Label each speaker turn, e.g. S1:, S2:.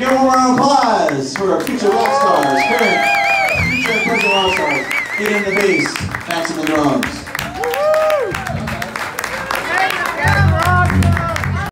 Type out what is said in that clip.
S1: Give one round of applause for our future rock stars, current, future and present rock stars. Get in the bass, backs the drums.